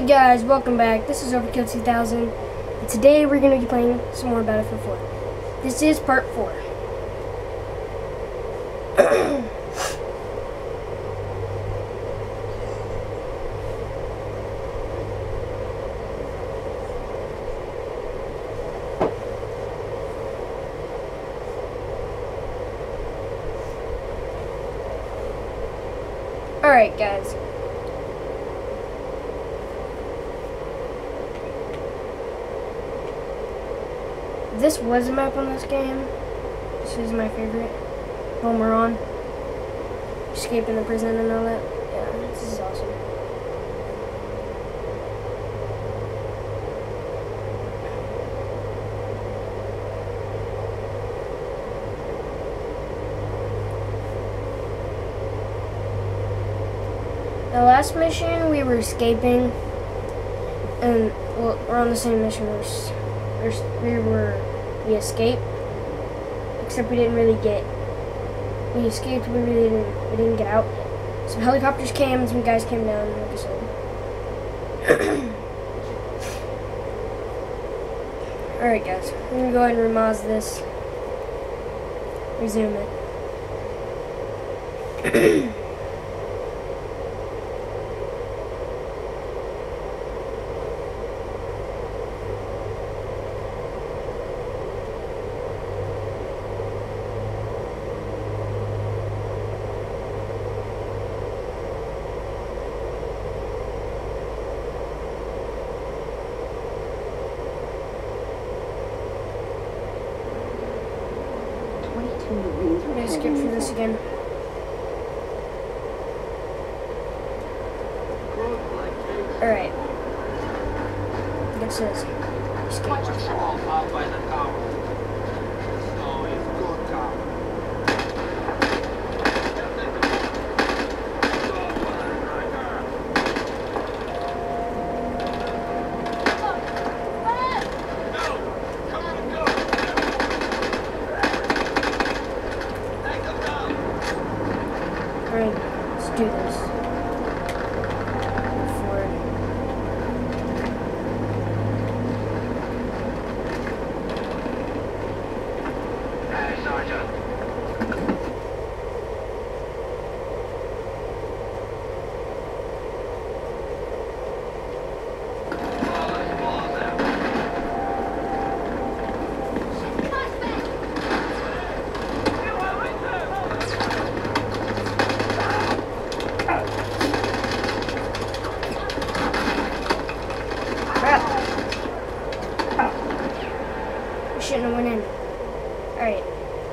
Hey guys, welcome back. This is Overkill 2000, and today we're going to be playing some more Battlefield 4. This is part 4. Alright guys, this was a map on this game. This is my favorite. When we're on. Escaping the prison and all that. Yeah, this is awesome. The last mission, we were escaping, and well, we're on the same mission. We're, we were we escaped, except we didn't really get. We escaped, we really didn't. We didn't get out. Some helicopters came, some guys came down. Like I said. All right, guys, we're gonna go ahead and remaz this. Resume it. gonna skip through this again. Alright. It says. Alright, let's do this.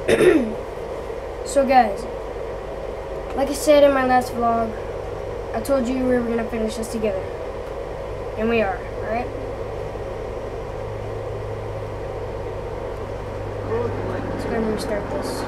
so guys, like I said in my last vlog, I told you we were gonna finish this together. And we are, alright? Let's go and restart this.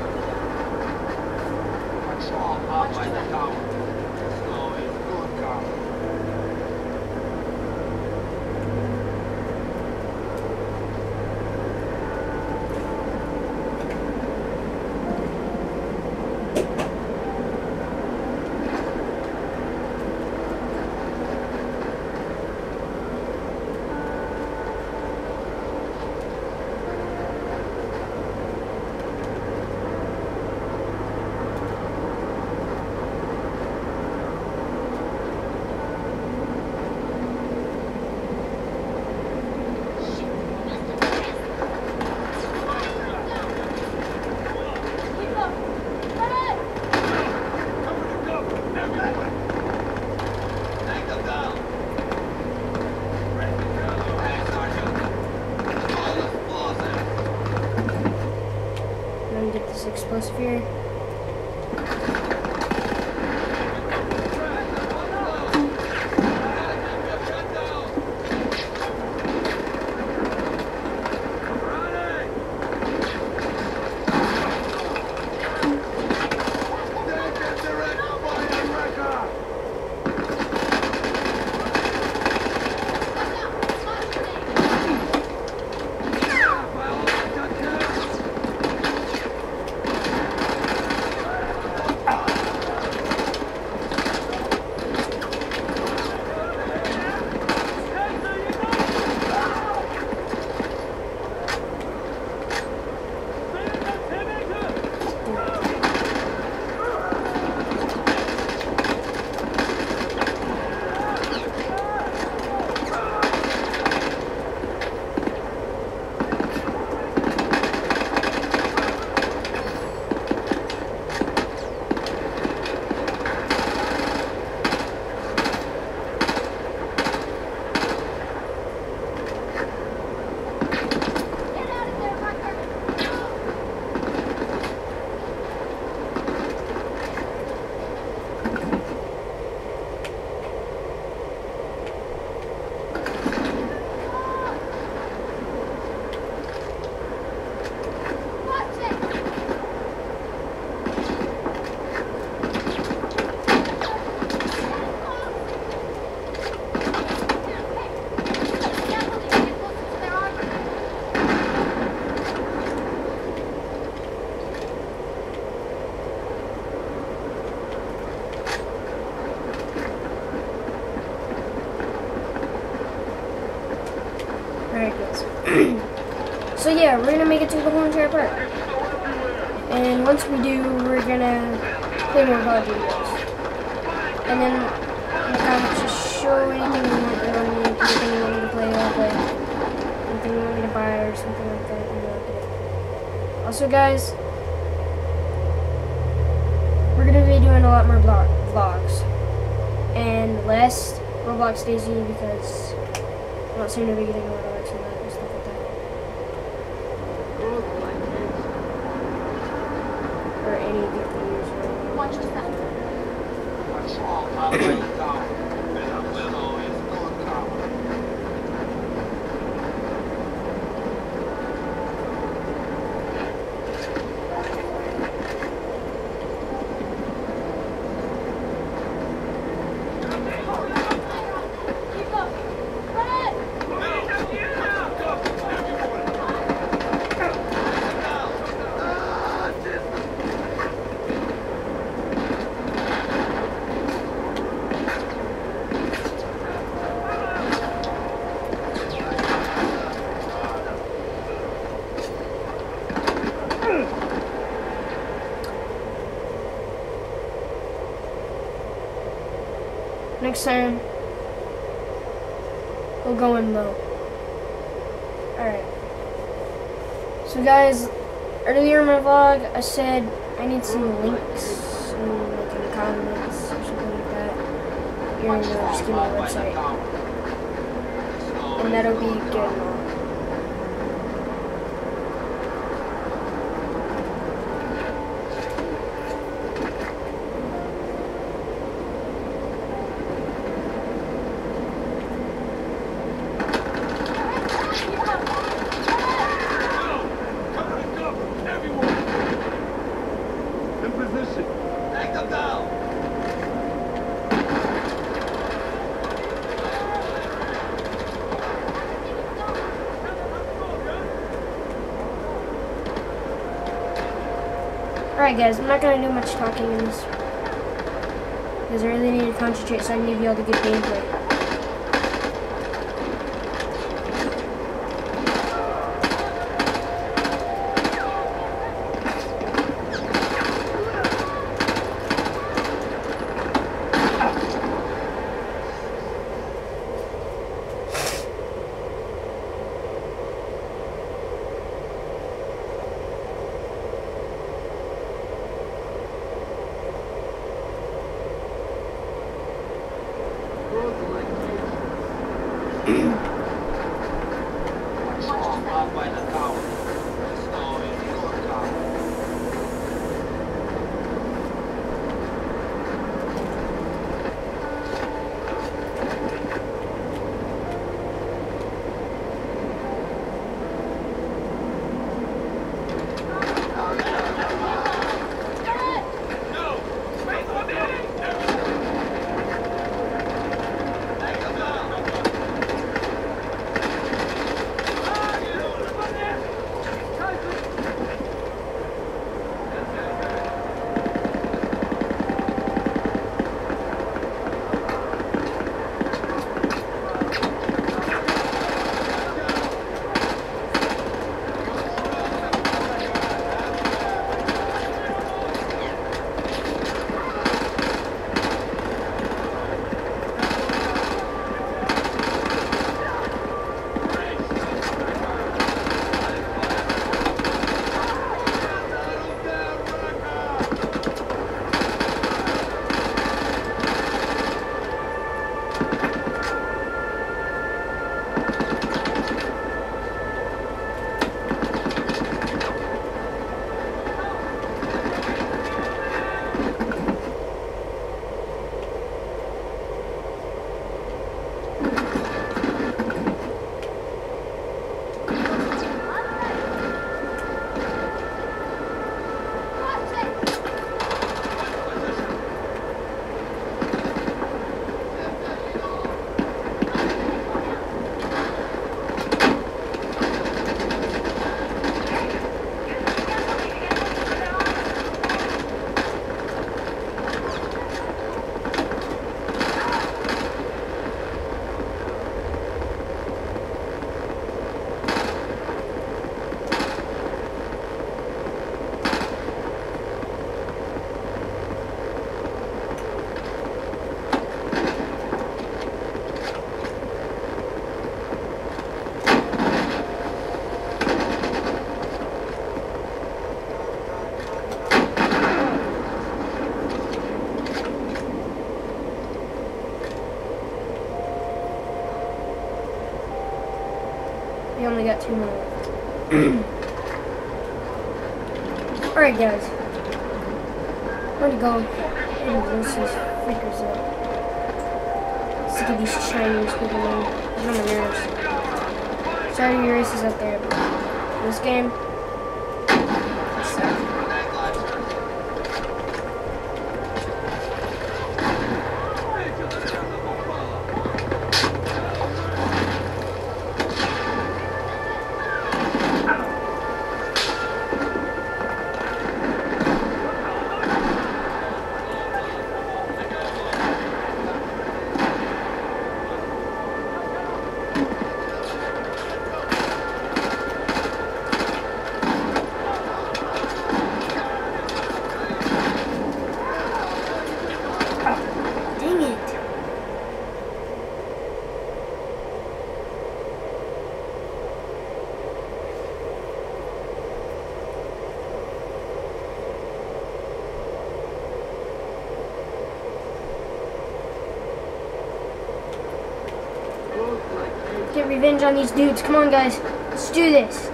So yeah, we're gonna make it to the Horn Chair Park. And once we do, we're gonna play more COD videos. And then comments, just show anything you want, you want me, anything you want to play, I'll play. Anything you want me to buy or something like that, you know. Also, guys, we're gonna be doing a lot more vlog vlogs and less Roblox Daisy because I'm not soon to be getting a lot of likes on that and stuff like that. Or any good views. Watch your step. What's wrong? I'll lay you down. And I will always go down. Keep up. Red! Next time, we'll go in low. Alright. So guys, earlier in my vlog, I said I need some links in, like, in the comments or something like that. Here in the me website. And that'll be good Alright guys, I'm not gonna do much talking in this. Because I really need to concentrate so I can give you all the good gameplay. Yeah. Two more. Alright, guys. I'm gonna go race these freakers up. Sick of these Chinese people, man. On my nerves. Sorry your races up there, this game. Get revenge on these dudes. Come on, guys. Let's do this.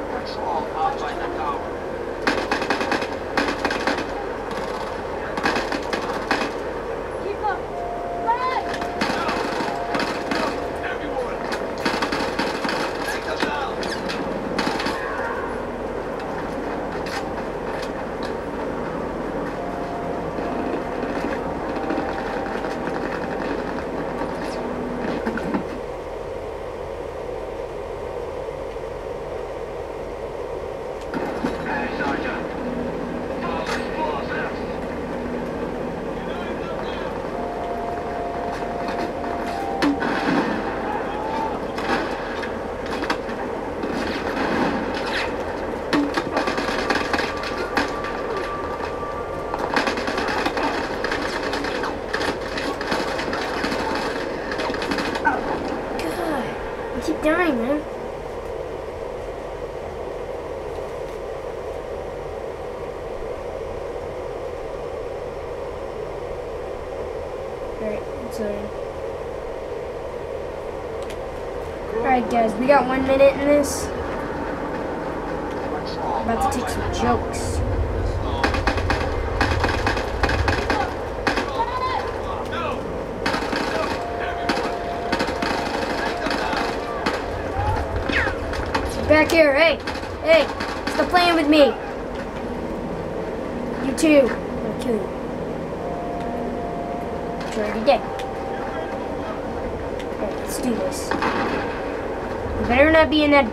Alright, loading. Alright, guys, we got one minute in this. Patrol About to take some jokes. Back here, hey! Hey! Stop playing with me! You too. I'm gonna kill you. Already dead. Alright, let's do this. You better not be in that.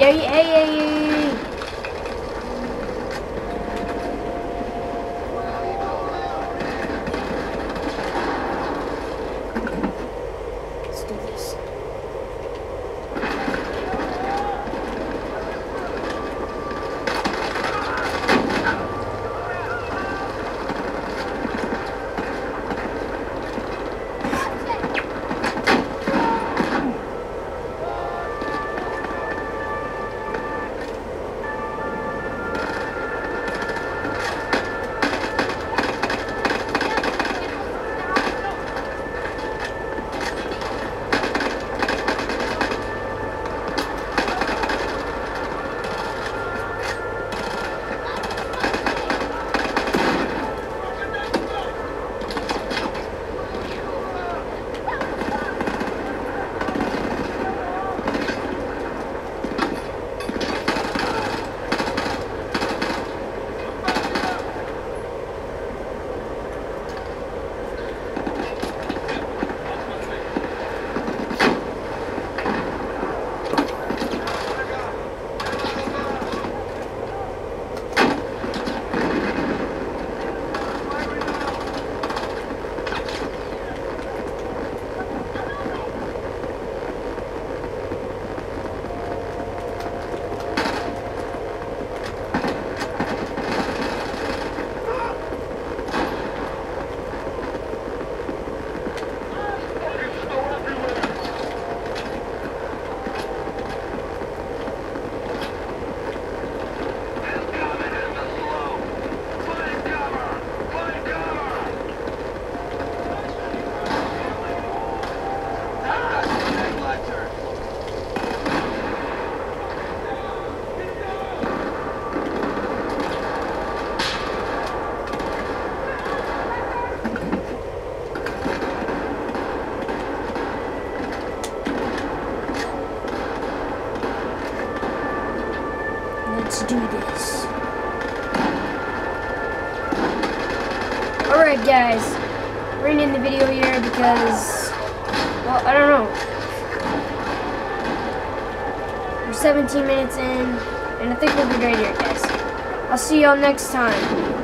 Hey, hey, hey, hey, Let's do this. Alright guys, we're gonna the video here because, well, I don't know. We're 17 minutes in, and I think we'll be right here, guys. I'll see y'all next time.